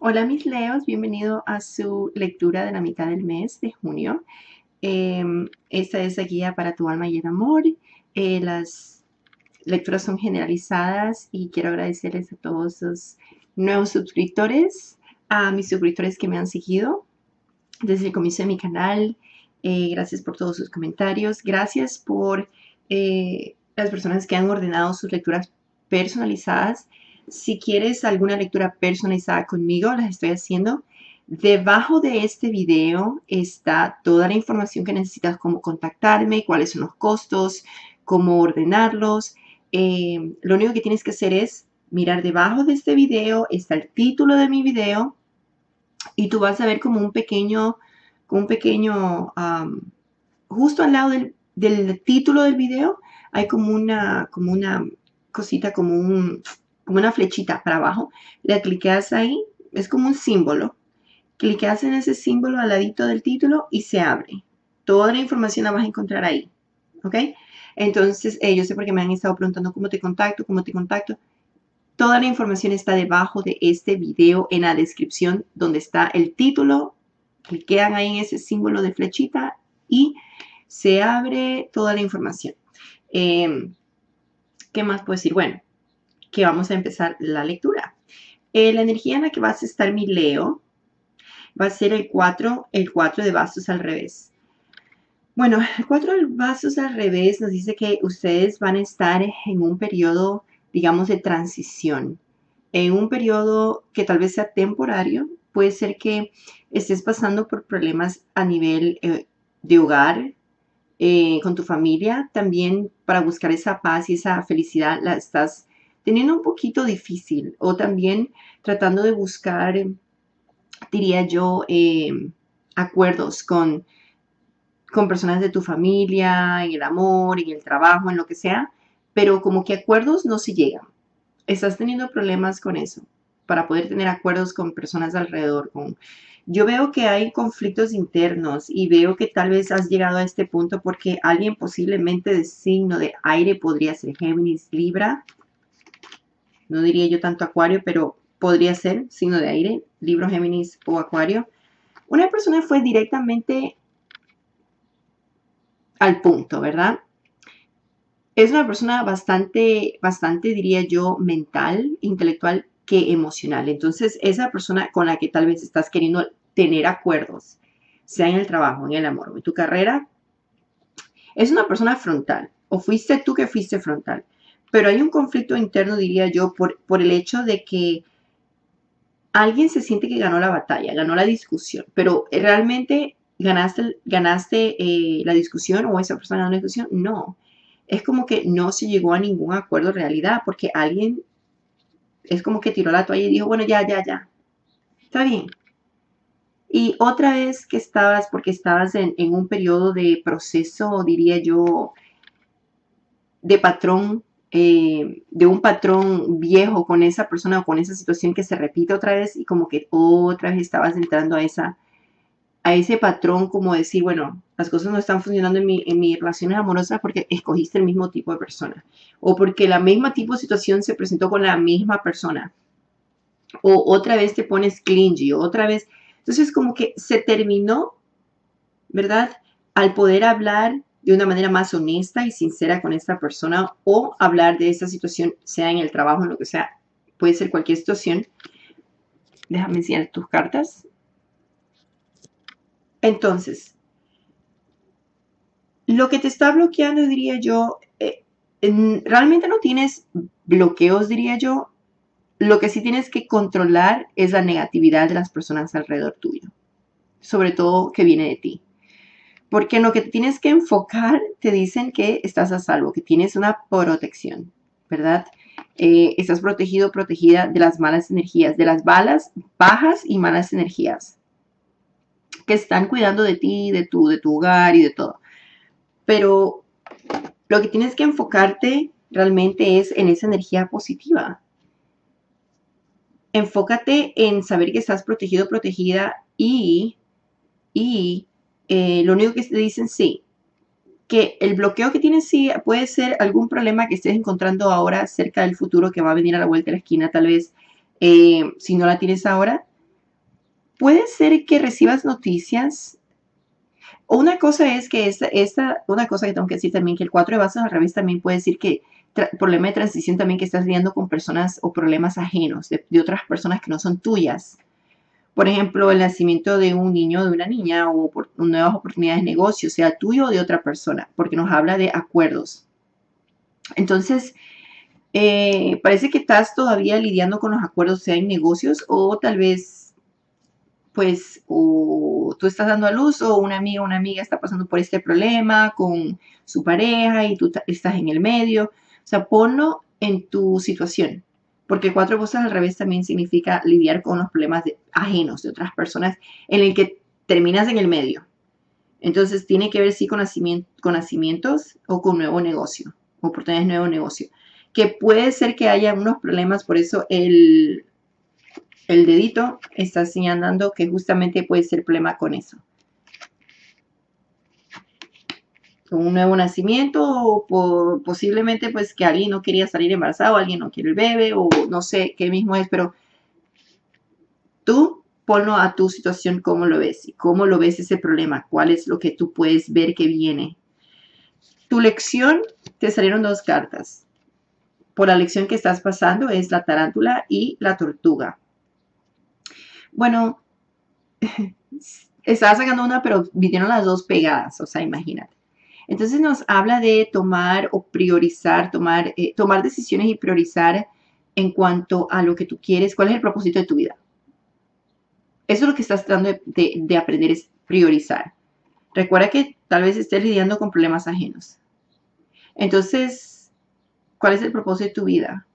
Hola mis Leos, bienvenido a su lectura de la mitad del mes de junio. Em, esta es la guía para tu alma y el amor. Eh, las lecturas son generalizadas y quiero agradecerles a todos los nuevos suscriptores, a mis suscriptores que me han seguido desde el comienzo de mi canal. Eh, gracias por todos sus comentarios. Gracias por eh, las personas que han ordenado sus lecturas personalizadas. Si quieres alguna lectura personalizada conmigo, las estoy haciendo. Debajo de este video está toda la información que necesitas, cómo contactarme, cuáles son los costos, cómo ordenarlos. Eh, lo único que tienes que hacer es mirar debajo de este video, está el título de mi video y tú vas a ver como un pequeño, un pequeño, justo al lado del, del, título del video hay como una, como una cosita, como un, como una flechita para abajo, le cliqueas ahí, es como un símbolo. Cliqueas en ese símbolo al ladito del título y se abre. Toda la información la vas a encontrar ahí. ¿Ok? Entonces, yo sé porque me han estado preguntando cómo te contacto, cómo te contacto. Toda la información está debajo de este video en la descripción donde está el título. Cliquean ahí en ese símbolo de flechita y se abre toda la información. Em, ¿Qué más puedo decir? Bueno, que vamos a empezar la lectura. Eh, la energía en la que vas a estar mi Leo va a ser el 4, el 4 de vasos al revés. Bueno, el 4 de vasos al revés nos dice que ustedes van a estar en un periodo, digamos, de transición. En un periodo que tal vez sea temporario, puede ser que estés pasando por problemas a nivel eh, de hogar, eh, con tu familia, también para buscar esa paz y esa felicidad la estás teniendo un poquito difícil o también tratando de buscar, diría yo, eh, acuerdos con, con personas de tu familia, en el amor, en el trabajo, en lo que sea, pero como que acuerdos no se llegan. Estás teniendo problemas con eso, para poder tener acuerdos con personas alrededor. Con... Yo veo que hay conflictos internos y veo que tal vez has llegado a este punto porque alguien posiblemente de signo de aire podría ser Géminis, Libra, no diría yo tanto acuario, pero podría ser signo de aire, libro Géminis o acuario. Una persona fue directamente al punto, ¿verdad? Es una persona bastante, bastante, diría yo, mental, intelectual que emocional. Entonces, esa persona con la que tal vez estás queriendo tener acuerdos, sea en el trabajo, en el amor o en tu carrera, es una persona frontal. O fuiste tú que fuiste frontal. Pero hay un conflicto interno, diría yo, por, por el hecho de que alguien se siente que ganó la batalla, ganó la discusión, pero realmente ganaste, ganaste eh, la discusión o esa persona ganó la discusión. No, es como que no se llegó a ningún acuerdo en realidad porque alguien es como que tiró la toalla y dijo, bueno, ya, ya, ya, está bien. Y otra vez que estabas, porque estabas en, en un periodo de proceso, diría yo, de patrón eh, de un patrón viejo con esa persona o con esa situación que se repite otra vez y como que otra vez estabas entrando a esa a ese patrón como decir, bueno, las cosas no están funcionando en mi, en mis relaciones amorosas porque escogiste el mismo tipo de persona o porque la misma tipo de situación se presentó con la misma persona o otra vez te pones clingy, otra vez. Entonces como que se terminó, ¿verdad? Al poder hablar de una manera más honesta y sincera con esta persona o hablar de esta situación, sea en el trabajo, en lo que sea, puede ser cualquier situación. Déjame enseñar tus cartas. Entonces, lo que te está bloqueando, diría yo, eh, realmente no tienes bloqueos, diría yo. Lo que sí tienes que controlar es la negatividad de las personas alrededor tuyo, sobre todo que viene de ti. Porque en lo que tienes que enfocar, te dicen que estás a salvo, que tienes una protección, ¿verdad? Eh, estás protegido, protegida de las malas energías, de las balas bajas y malas energías que están cuidando de ti, de tu, de tu hogar y de todo. Pero lo que tienes que enfocarte realmente es en esa energía positiva. Enfócate en saber que estás protegido, protegida y, y eh, lo único que te dicen sí, que el bloqueo que tienes sí puede ser algún problema que estés encontrando ahora cerca del futuro que va a venir a la vuelta de la esquina, tal vez eh, si no la tienes ahora, puede ser que recibas noticias. Una cosa es que esta, esta, una cosa que tengo que decir también, que el 4 de bases al revés también puede decir que problema de transición también que estás lidiando con personas o problemas ajenos de otras personas que no son tuyas. Por ejemplo, el nacimiento de un niño o de una niña o nuevas oportunidades de negocio, sea tuyo o de otra persona, porque nos habla de acuerdos. Entonces, eh, parece que estás todavía lidiando con los acuerdos, sea en negocios o tal vez, pues, o tú estás dando a luz o una amiga o una amiga está pasando por este problema con su pareja y tú estás en el medio. O sea, ponlo en tu situación, porque cuatro cosas al revés también significa lidiar con los problemas ajenos de otras personas en el que terminas en el medio. Entonces, tiene que ver sí con, con nacimientos o con nuevo negocio, oportunidades de nuevo negocio que puede ser que haya unos problemas, por eso el, el dedito está señalando que justamente puede ser problema con eso. Con un nuevo nacimiento o posiblemente pues que alguien no quería salir embarazado, alguien no quiere el bebé o no sé qué mismo es, pero tú ponlo a tu situación cómo lo ves y cómo lo ves ese problema, cuál es lo que tú puedes ver que viene. Tu lección, te salieron dos cartas por la lección que estás pasando es la tarántula y la tortuga. Bueno, estaba sacando una, pero vinieron las dos pegadas, o sea, imagínate. Entonces nos habla de tomar o priorizar, tomar, eh, tomar decisiones y priorizar en cuanto a lo que tú quieres, cuál es el propósito de tu vida. Eso es lo que estás tratando de, de aprender, es priorizar. Recuerda que tal vez estés lidiando con problemas ajenos. Entonces, ¿Cuál es el propósito de tu vida?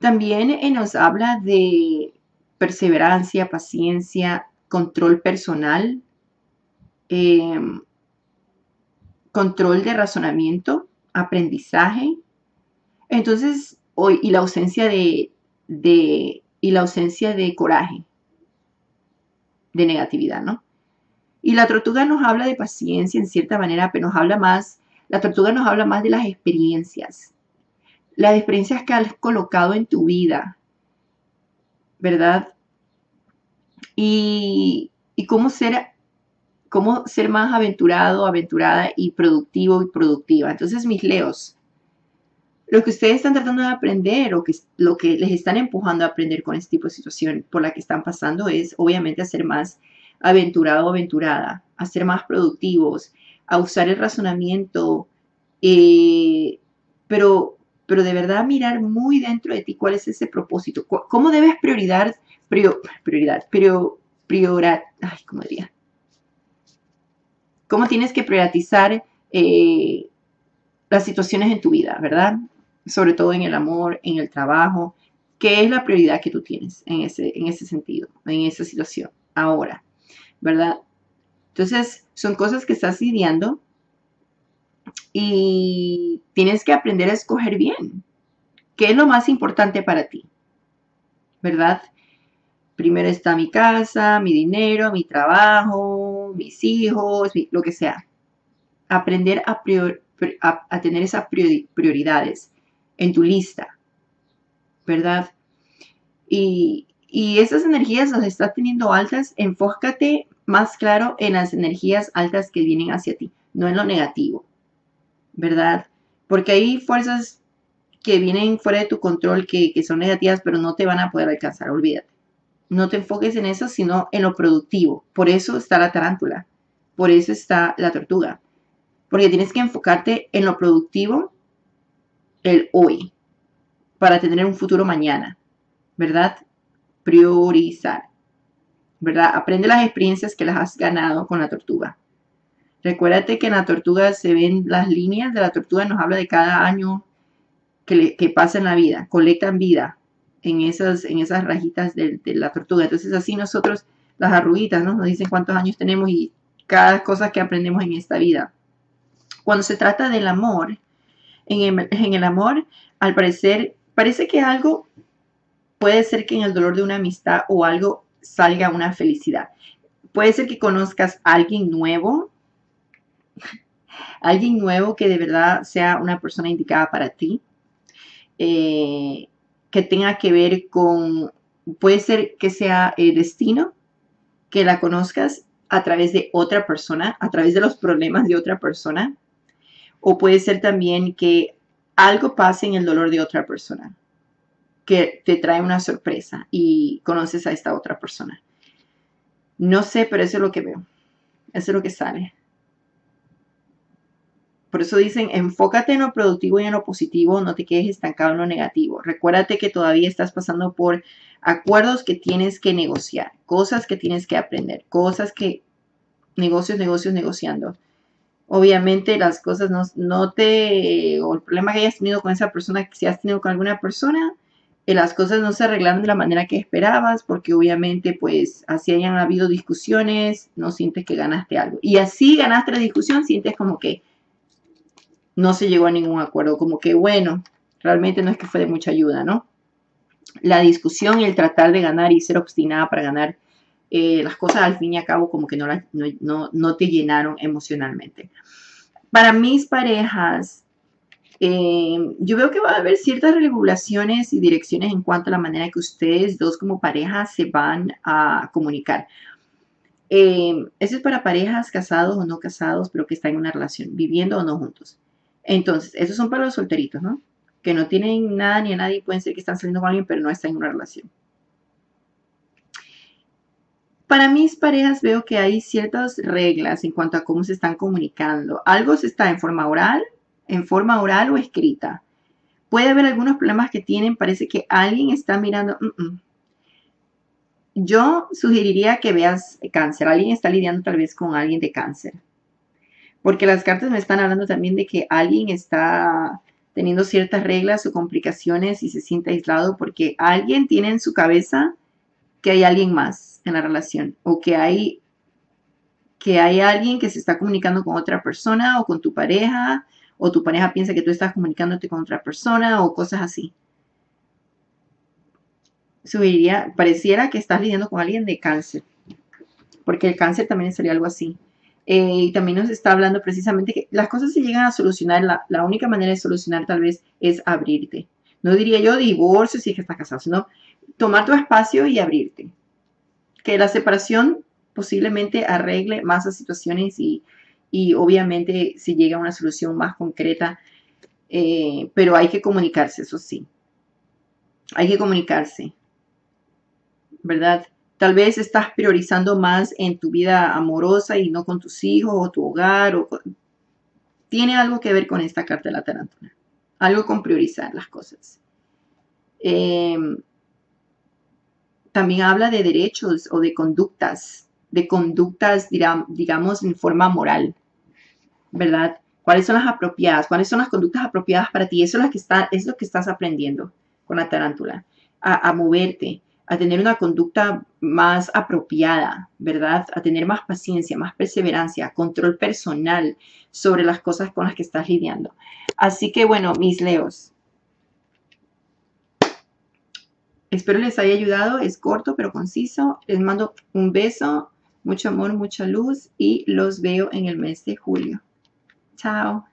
También eh, nos habla de perseverancia, paciencia, control personal, em, control de razonamiento, aprendizaje. Entonces, hoy, y la ausencia de, de, y la ausencia de coraje, de negatividad, ¿no? Y la tortuga nos habla de paciencia en cierta manera, pero nos habla más la tortuga nos habla más de las experiencias, las experiencias que has colocado en tu vida, ¿verdad? Y, cómo, ser, cómo ser más aventurado, aventurada y productivo y productiva. Entonces, mis leos, lo que ustedes están tratando de aprender o que, lo que les están empujando a aprender con este tipo de situación por la que están pasando es obviamente a ser más aventurado o aventurada, a ser más productivos, a usar el razonamiento, eh, pero, pero de verdad mirar muy dentro de ti cuál es ese propósito, cómo debes prioridad, prioridad, pero, prioridad, ay, ¿cómo diría? Cómo tienes que priorizar eh, las situaciones en tu vida, ¿verdad? Sobre todo en el amor, en el trabajo. ¿Qué es la prioridad que tú tienes en ese, en ese sentido, en esa situación, ahora, ¿verdad? Entonces, son cosas que estás lidiando y tienes que aprender a escoger bien. ¿Qué es lo más importante para ti? ¿Verdad? Primero está mi casa, mi dinero, mi trabajo, mis hijos, lo que sea. Aprender a, tener esas prioridades en tu lista, ¿verdad? Y, y esas energías las estás teniendo altas, enfócate más claro en las energías altas que vienen hacia ti, no en lo negativo, ¿verdad? Porque hay fuerzas que vienen fuera de tu control que, son negativas, pero no te van a poder alcanzar, olvídate. No te enfoques en eso, sino en lo productivo. Por eso está la tarántula, por eso está la tortuga, porque tienes que enfocarte en lo productivo el hoy, para tener un futuro mañana, ¿verdad? Priorizar. ¿verdad? Aprende las experiencias que las has ganado con la tortuga. Recuérdate que en la tortuga se ven las líneas de la tortuga, nos habla de cada año que, pasa en la vida, colectan vida en esas, en esas rajitas de, la tortuga. Entonces así nosotros, las arruguitas, ¿no? Nos dicen cuántos años tenemos y cada cosa que aprendemos en esta vida. Cuando se trata del amor, en el, amor, al parecer, parece que algo puede ser que en el dolor de una amistad o algo salga una felicidad. Puede ser que conozcas a alguien nuevo, alguien nuevo que de verdad sea una persona indicada para ti, eh, que tenga que ver con puede ser que sea el destino, que la conozcas a través de otra persona, a través de los problemas de otra persona, o puede ser también que algo pase en el dolor de otra persona, que te trae una sorpresa y conoces a esta otra persona. No sé, pero eso es lo que veo. Eso es lo que sale. Por eso dicen, enfócate en lo productivo y en lo positivo, no te quedes estancado en lo negativo. Recuérdate que todavía estás pasando por acuerdos que tienes que negociar, cosas que tienes que aprender, cosas que negocios, negocios, negociando. Obviamente las cosas no, no te, o el problema que hayas tenido con esa persona, que si has tenido con alguna persona, eh, las cosas no se arreglaron de la manera que esperabas, porque obviamente pues así hayan habido discusiones, no sientes que ganaste algo. Y así ganaste la discusión, sientes como que no se llegó a ningún acuerdo, como que bueno, realmente no es que fue de mucha ayuda, ¿no? La discusión y el tratar de ganar y ser obstinada para ganar eh, las cosas al fin y al cabo como que no, no, no, te llenaron emocionalmente. Para mis parejas, eh, yo veo que va a haber ciertas regulaciones y direcciones en cuanto a la manera que ustedes dos como pareja se van a comunicar. Eh, eso es para parejas casados o no casados, pero que están en una relación, viviendo o no juntos. Entonces, esos son para los solteritos, ¿no? Que no tienen nada ni a nadie, pueden ser que están saliendo con alguien, pero no están en una relación. Para mis parejas veo que hay ciertas reglas en cuanto a cómo se están comunicando. Algo se está en forma oral, en forma oral o escrita. Puede haber algunos problemas que tienen, parece que alguien está mirando. Mm, mm. Yo sugeriría que veas cáncer. Alguien está lidiando tal vez con alguien de cáncer. Porque las cartas me están hablando también de que alguien está teniendo ciertas reglas o complicaciones y se siente aislado porque alguien tiene en su cabeza que hay alguien más en la relación o que hay que hay alguien que se está comunicando con otra persona o con tu pareja o tu pareja piensa que tú estás comunicándote con otra persona o cosas así. Subiría, pareciera que estás lidiando con alguien de cáncer, porque el cáncer también sería algo así. Eh, y también nos está hablando precisamente que las cosas se llegan a solucionar, la, única manera de solucionar tal vez es abrirte. No diría yo divorcio si es que estás casado, sino tomar tu espacio y abrirte. Que la separación posiblemente arregle más las situaciones y, obviamente se llega a una solución más concreta, eh, pero hay que comunicarse, eso sí. Hay que comunicarse, ¿verdad? Tal vez estás priorizando más en tu vida amorosa y no con tus hijos o tu hogar. O Tiene algo que ver con esta carta de la tarántula. Algo con priorizar las cosas. Em, también habla de derechos o de conductas, de conductas, digamos, en forma moral, ¿verdad? ¿Cuáles son las apropiadas? ¿Cuáles son las conductas apropiadas para ti? Eso es lo que, está, es lo que estás aprendiendo con la tarántula, a moverte, a tener una conducta más apropiada, ¿verdad? A tener más paciencia, más perseverancia, control personal sobre las cosas con las que estás lidiando. Así que bueno, mis leos, espero les haya ayudado. Es corto pero conciso. Les mando un beso, mucho amor, mucha luz y los veo en el mes de julio. Chao.